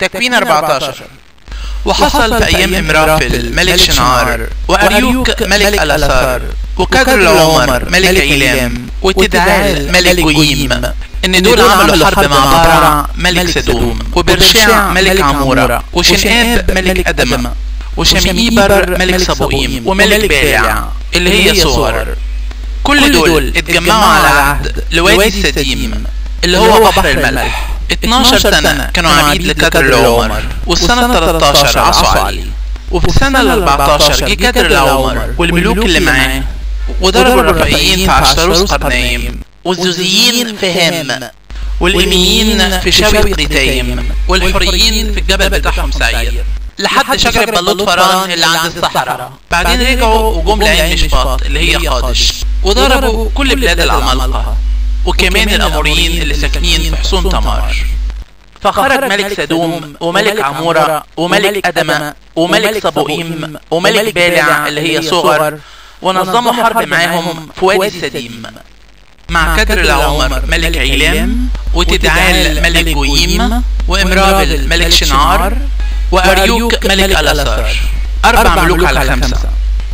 تكوين 14 وحصل في أيام إمرافل ملك شنعار وأريوك ملك الأسار وكدر العمر ملك عيلام وتدعال ملك جويم إن دول عملوا حرب مع بارع ملك سدوم. وبرشاع ملك عمورة. وشنآب ملك أدم. وشمئيبر ملك صبوئيم وملك بالع اللي هي صور. كل دول اتجمعوا على عهد لوادي السديم اللي هو بحر الملح 12 سنة كانوا عبيد لكدر العمر والسنة 13 عصوا عليه وفي السنة ال 14 جه كدر العمر. والملوك اللي معاه. وضربوا الرفائيين في عشتروس قرنايم والزوزيين في هام. والإيميين في شبك ريتايم والحريين في الجبل بتاعهم سعير لحد شجرة بلوط فران اللي عند الصحراء. بعدين رجعوا وجم لعين مشباط اللي هي قادش وضربوا كل بلاد العمالقة. وكمان الأموريين اللي ساكنين حصون تمار. فخرج ملك سدوم وملك عمورة وملك أدم وملك صبوئيم وملك بالع اللي هي صغر ونظموا حرب معاهم في وادي السديم مع كدر العمر ملك عيلام وتدعال ملك جويم وإمرابل ملك شنعار وأريوك ملك الأسار أربع ملوك على خمسة.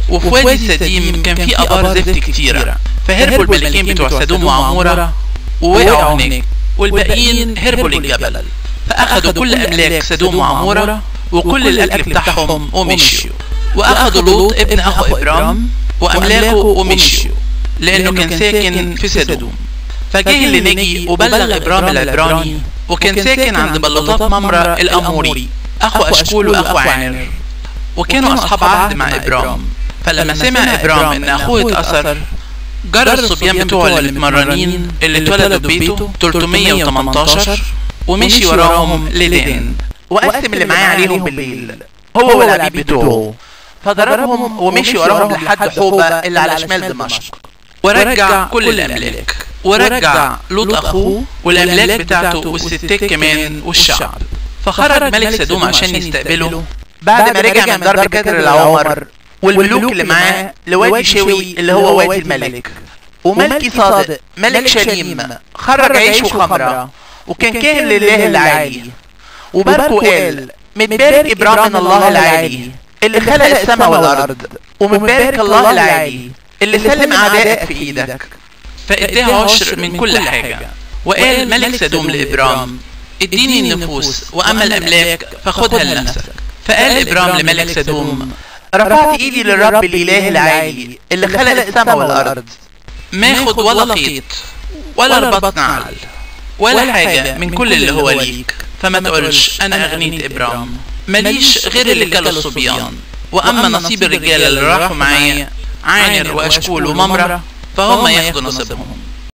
وفي وادي السديم كان في آبار زفت كتيرة. فهربوا الملكين بتوع سدوم وعمورة ووقعوا هناك. والباقيين هربوا للجبل. فأخذوا كل أملاك سدوم وعمورة وكل الأكل بتاعهم ومشيوا وأخذوا لوط ابن أخو إبرام وأملاكه ومشيوا لأنه كان ساكن في سدوم فجه اللي نجي وبلغ إبرام العبراني وكان ساكن عند بلوطات ممرة الأموري. أخو أشكول وأخو عامر. وكانوا أصحاب عهد مع إبرام. فلما سمع إبرام إن أخوه اتأثر جرى الصبيان بتوعه اللي متمرنين اللي اتولدوا في بيته 318 ومشي وراهم لدان وقسم اللي معاه عليهم بالليل. هو والعبيد بتوعه. فضربهم ومشي وراهم لحد حوبة اللي على شمال دمشق. ورجع كل الأملاك. ورجع لوط أخوه والأملاك بتاعته والستات كمان والشعب. فخرج ملك سدوم عشان يستقبله. بعد ما رجع من ضرب كدر العمر والملوك اللي معاه لوادي شوي اللي هو وادي الملك. وملكي صادق ملك شليم خرج عيش وخمرة وكان كاهن لله العالي وباركه قال متبارك إبرام من الله العالي اللي خلق السماء والأرض. ومبارك الله العالي اللي سلم أعدائك في إيدك. فإداه عشر من كل حاجة. وقال ملك سدوم لإبرام اديني النفوس. وأما الأملاك فخدها لنفسك. فقال إبرام لملك سدوم رفعت ايدي للرب الإله العالي اللي خلق السماء والأرض. ماخد ولا خيط ولا ربط نعل ولا حاجة من كل اللي هو ليك. فما تقولش أنا أغنيت إبرام. ماليش غير اللي كلوا الصبيان وأما نصيب الرجالة اللي راحوا معايا عانر واشكول وممرة فهم ياخدوا نصيبهم.